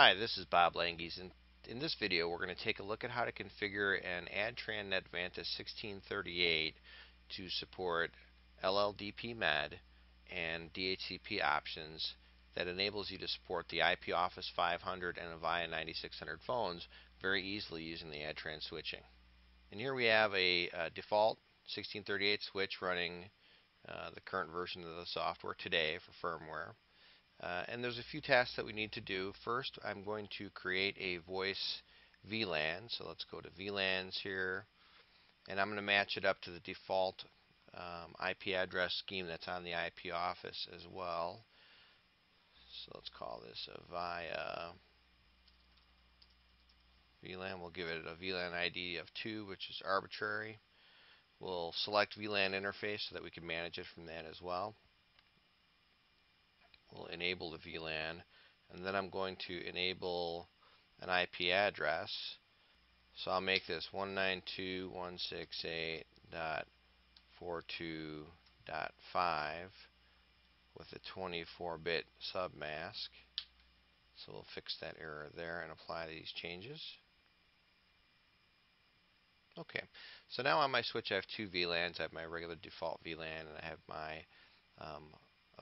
Hi, this is Bob Langys, and in this video we're going to take a look at how to configure an Adtran Netvanta 1638 to support LLDP MED and DHCP options that enables you to support the IP Office 500 and Avaya 9600 phones very easily using the Adtran switching. And here we have a, a default 1638 switch running uh, the current version of the software today for firmware. Uh, and there's a few tasks that we need to do. First, I'm going to create a voice VLAN. So let's go to VLANs here. And I'm going to match it up to the default um, IP address scheme that's on the IP office as well. So let's call this a VIA VLAN. We'll give it a VLAN ID of 2, which is arbitrary. We'll select VLAN interface so that we can manage it from that as well will enable the VLAN and then I'm going to enable an IP address. So I'll make this 192.168.42.5 with a 24-bit submask. So we'll fix that error there and apply these changes. Okay so now on my switch I have two VLANs. I have my regular default VLAN and I have my um,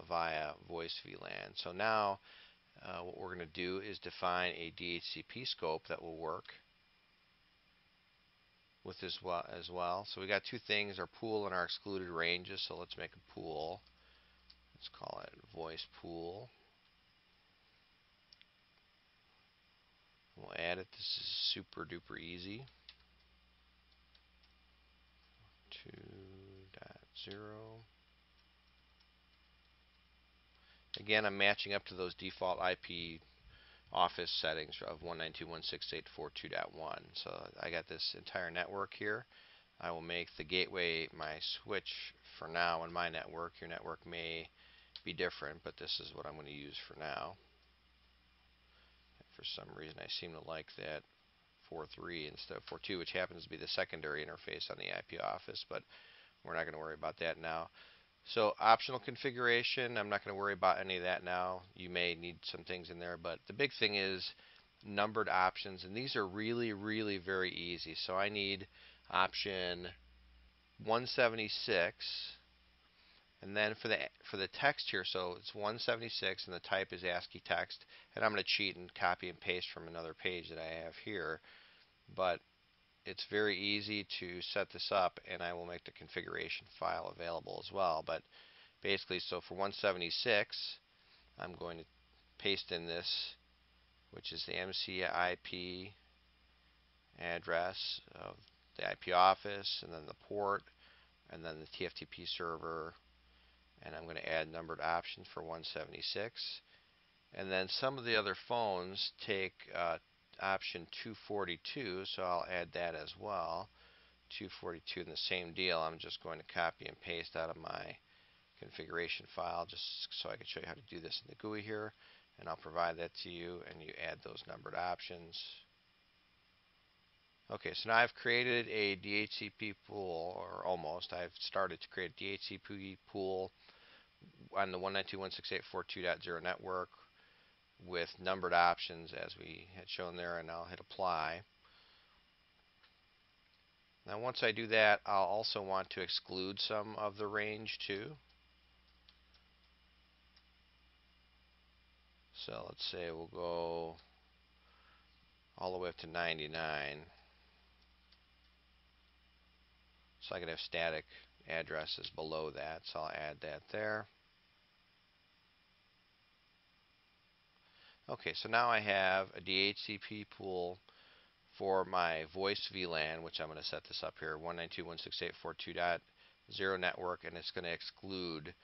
Avaya voice VLAN. So now uh, what we're going to do is define a DHCP scope that will work with this well, as well. So we got two things, our pool and our excluded ranges. So let's make a pool. Let's call it voice pool. We'll add it. This is super duper easy. 2.0 Again, I'm matching up to those default IP office settings of 192.168.42.1. So I got this entire network here. I will make the gateway my switch for now in my network. Your network may be different, but this is what I'm going to use for now. For some reason, I seem to like that 4.3 instead of 4.2, which happens to be the secondary interface on the IP office, but we're not going to worry about that now. So optional configuration, I'm not going to worry about any of that now. You may need some things in there, but the big thing is numbered options, and these are really, really very easy. So I need option 176, and then for the for the text here, so it's 176, and the type is ASCII text, and I'm going to cheat and copy and paste from another page that I have here, but it's very easy to set this up and I will make the configuration file available as well. But basically so for 176 I'm going to paste in this which is the MCIP address of the IP office and then the port and then the TFTP server and I'm going to add numbered options for 176 and then some of the other phones take uh, option 242, so I'll add that as well. 242 in the same deal. I'm just going to copy and paste out of my configuration file just so I can show you how to do this in the GUI here. And I'll provide that to you and you add those numbered options. Okay, so now I've created a DHCP pool, or almost. I've started to create a DHCP pool on the 192.168.42.0 network with numbered options as we had shown there and I'll hit apply. Now once I do that I'll also want to exclude some of the range too. So let's say we'll go all the way up to 99. So I can have static addresses below that, so I'll add that there. Okay, so now I have a DHCP pool for my voice VLAN, which I'm going to set this up here, 192.168.42.0 network, and it's going to exclude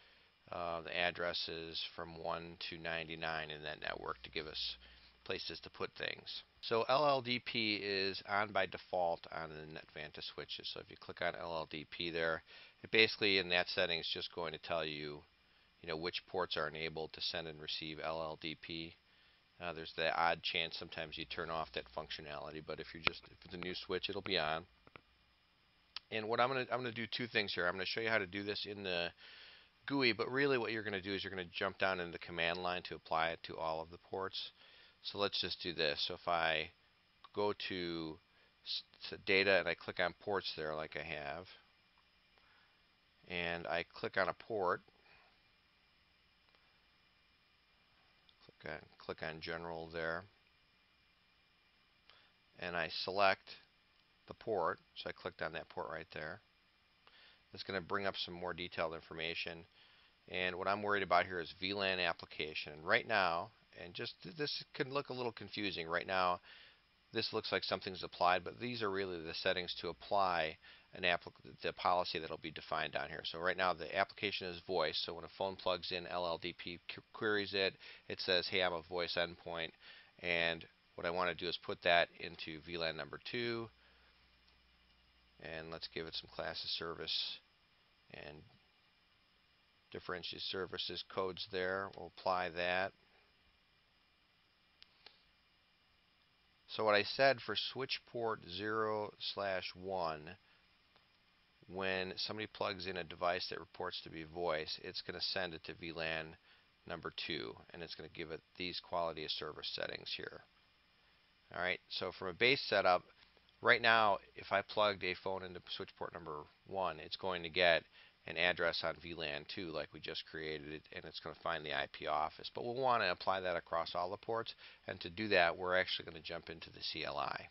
uh, the addresses from 1 to 99 in that network to give us places to put things. So LLDP is on by default on the NetVantas switches. So if you click on LLDP there, it basically in that setting is just going to tell you, you know, which ports are enabled to send and receive LLDP. Uh, there's the odd chance sometimes you turn off that functionality, but if you're just if it's a new switch, it'll be on. And what I'm going to I'm to do two things here. I'm going to show you how to do this in the GUI, but really what you're going to do is you're going to jump down in the command line to apply it to all of the ports. So let's just do this. So if I go to data and I click on ports there like I have, and I click on a port, click on, click on general there, and I select the port, so I clicked on that port right there. It's going to bring up some more detailed information. And what I'm worried about here is VLAN application. Right now, and just this can look a little confusing. Right now, this looks like something's applied, but these are really the settings to apply an the policy that will be defined down here. So right now the application is voice. So when a phone plugs in LLDP queries it, it says, hey, I'm a voice endpoint. And what I want to do is put that into VLAN number two. And let's give it some class of service and differentiate services codes there. We'll apply that. So what I said for switch port 0 slash 1, when somebody plugs in a device that reports to be voice, it's going to send it to VLAN number 2, and it's going to give it these quality of service settings here. Alright, so from a base setup, right now, if I plugged a phone into switch port number 1, it's going to get an address on VLAN 2 like we just created it and it's going to find the IP office. But we'll want to apply that across all the ports and to do that we're actually going to jump into the CLI.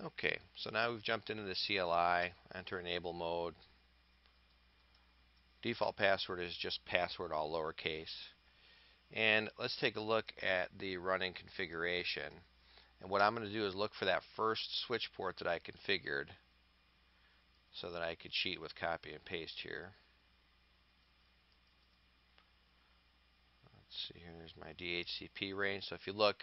Okay, so now we've jumped into the CLI, enter enable mode. Default password is just password all lowercase. And let's take a look at the running configuration. And what I'm going to do is look for that first switch port that I configured so that I could cheat with copy and paste here. Let's see, here's my DHCP range. So if you look,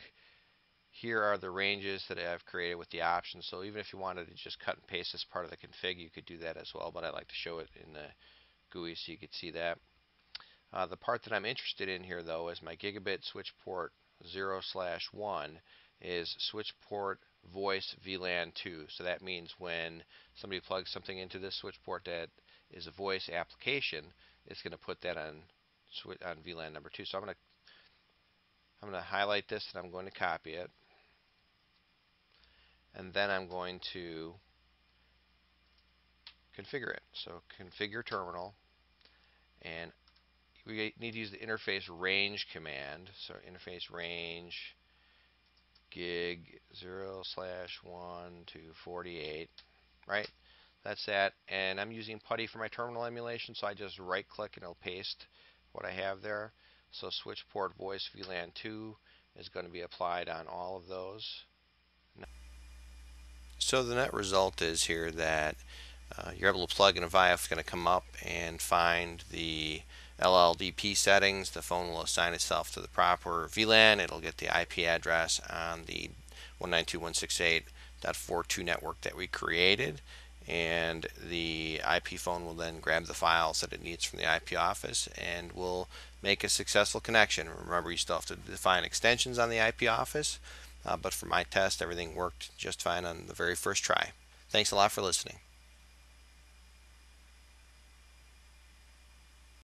here are the ranges that I've created with the options. So even if you wanted to just cut and paste this part of the config, you could do that as well, but I like to show it in the GUI so you could see that. Uh, the part that I'm interested in here, though, is my gigabit switch port 0 slash 1 is switch port voice VLAN 2. So that means when somebody plugs something into this switch port that is a voice application, it's going to put that on on VLAN number 2. So I'm going to I'm going to highlight this and I'm going to copy it. And then I'm going to configure it. So configure terminal and we need to use the interface range command. So interface range gig 0 slash 1 to 48, right? That's that. And I'm using PuTTY for my terminal emulation, so I just right click and it'll paste what I have there. So switch port voice VLAN 2 is going to be applied on all of those. So the net result is here that uh, you're able to plug in a Avaya, it's going to come up and find the LLDP settings, the phone will assign itself to the proper VLAN. It'll get the IP address on the 192.168.42 network that we created and the IP phone will then grab the files that it needs from the IP office and will make a successful connection. Remember you still have to define extensions on the IP office uh, but for my test everything worked just fine on the very first try. Thanks a lot for listening.